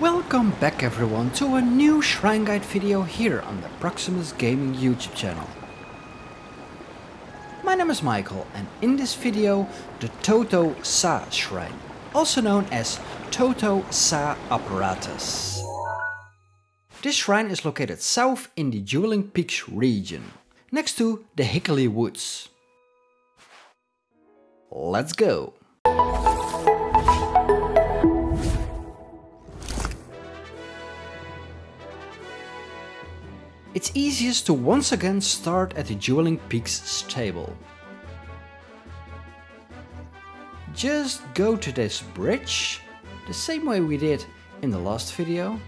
Welcome back everyone to a new Shrine Guide video here on the Proximus Gaming YouTube channel. My name is Michael and in this video the Toto Sah Shrine, also known as Toto Sah Apparatus. This shrine is located south in the Dueling Peaks region, next to the Hickaly Woods. Let's go! It's easiest to once again start at the Dueling Peaks stable. Just go to this bridge, the same way we did in the last video.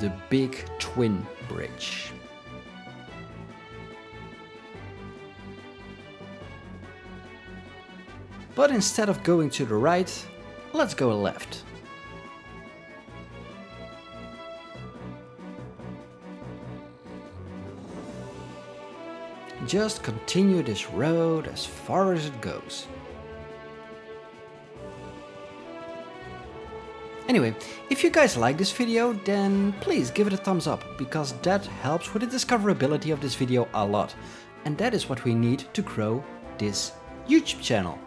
The big twin bridge. But instead of going to the right, let's go left. Just continue this road as far as it goes. Anyway, if you guys like this video, then please give it a thumbs up, because that helps with the discoverability of this video a lot. And that is what we need to grow this YouTube channel.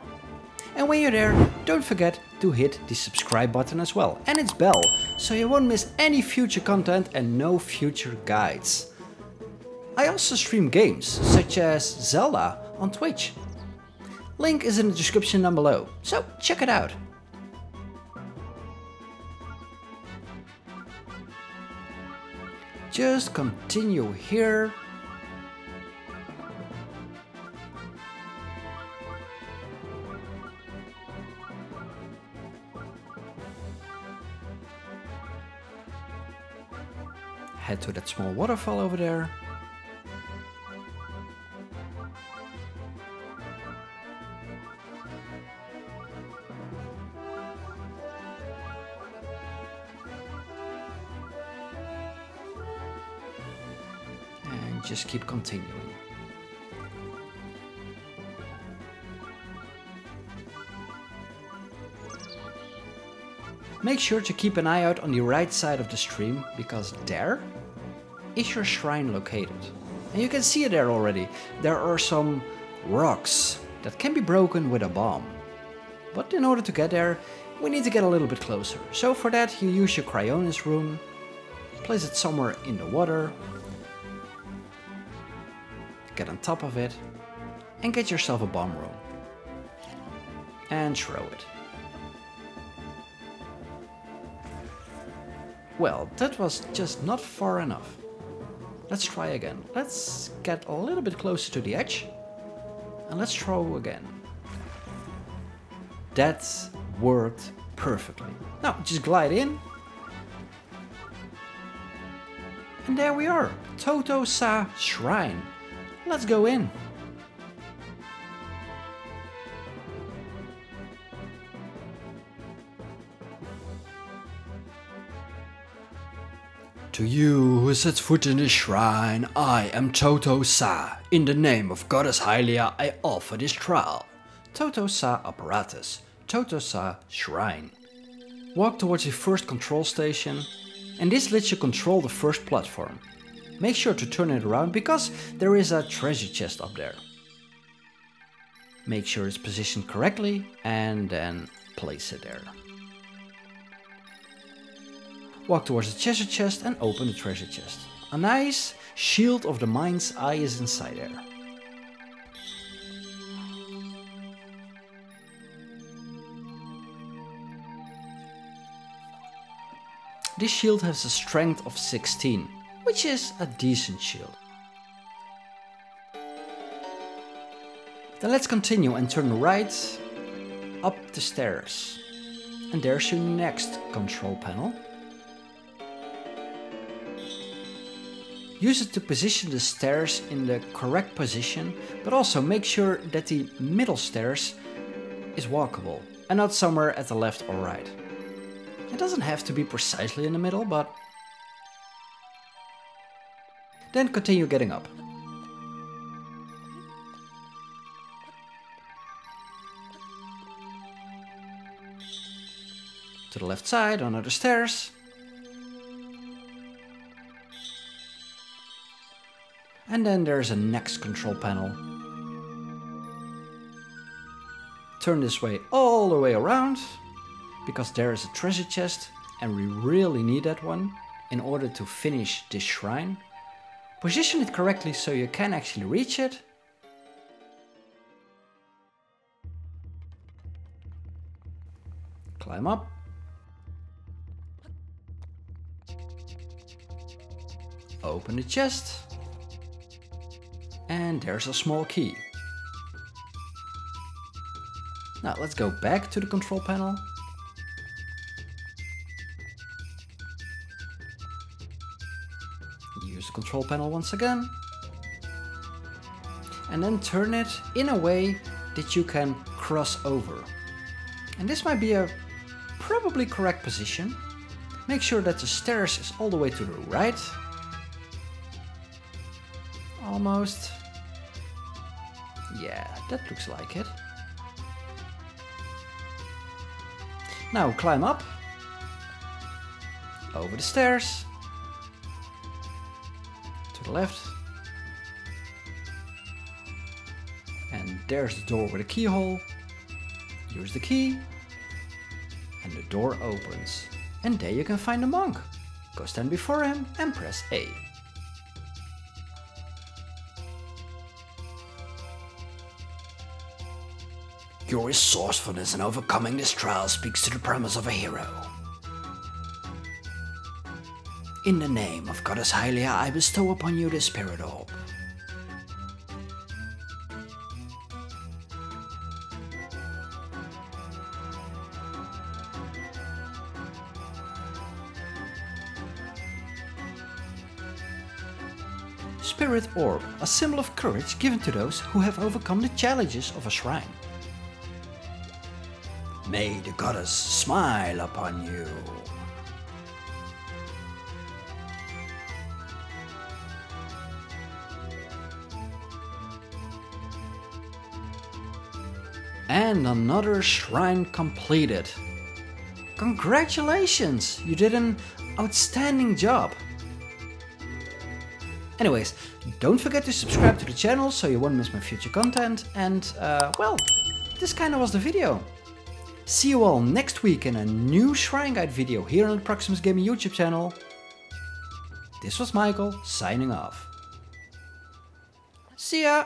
And when you're there, don't forget to hit the subscribe button as well and its bell, so you won't miss any future content and no future guides. I also stream games, such as Zelda, on Twitch. Link is in the description down below, so check it out. Just continue here head to that small waterfall over there. And just keep continuing. Make sure to keep an eye out on the right side of the stream, because there is your shrine located. And you can see it there already. There are some rocks that can be broken with a bomb. But in order to get there, we need to get a little bit closer. So for that you use your Cryonis rune, place it somewhere in the water, get on top of it, and get yourself a bomb rune. And throw it. Well, that was just not far enough. Let's try again. Let's get a little bit closer to the edge. And let's throw again. That worked perfectly. Now, just glide in. And there we are. Toto Sah Shrine. Let's go in. To you who sets foot in the shrine, I am Toto Sah. In the name of Goddess Hylia, I offer this trial. Toto Sah apparatus, Toto Sah shrine. Walk towards the first control station, and this lets you control the first platform. Make sure to turn it around because there is a treasure chest up there. Make sure it's positioned correctly and then place it there. Walk towards the treasure chest and open the treasure chest. A nice shield of the mind's eye is inside there. This shield has a strength of 16, which is a decent shield. Then let's continue and turn right up the stairs. And there's your next control panel. Use it to position the stairs in the correct position, but also make sure that the middle stairs is walkable and not somewhere at the left or right. It doesn't have to be precisely in the middle, but... Then continue getting up. To the left side, on other stairs, And then there's a next control panel. Turn this way all the way around, because there is a treasure chest and we really need that one in order to finish this shrine. Position it correctly so you can actually reach it. Climb up. Open the chest. And there's a small key. Now let's go back to the control panel. Use the control panel once again. And then turn it in a way that you can cross over. And this might be a probably correct position. Make sure that the stairs is all the way to the right. Almost. Yeah, that looks like it. Now climb up. Over the stairs. To the left. And there's the door with a keyhole. Use the key. And the door opens. And there you can find the monk. Go stand before him and press A. Your resourcefulness in overcoming this trial speaks to the promise of a hero. In the name of Goddess Hylia, I bestow upon you the Spirit Orb. Spirit Orb, a symbol of courage given to those who have overcome the challenges of a shrine. May the goddess smile upon you. And another shrine completed. Congratulations! You did an outstanding job. Anyways, don't forget to subscribe to the channel so you won't miss my future content and, uh, well, this kinda was the video. See you all next week in a new Shrine Guide video here on the Proximus Gaming YouTube channel. This was Michael, signing off. See ya!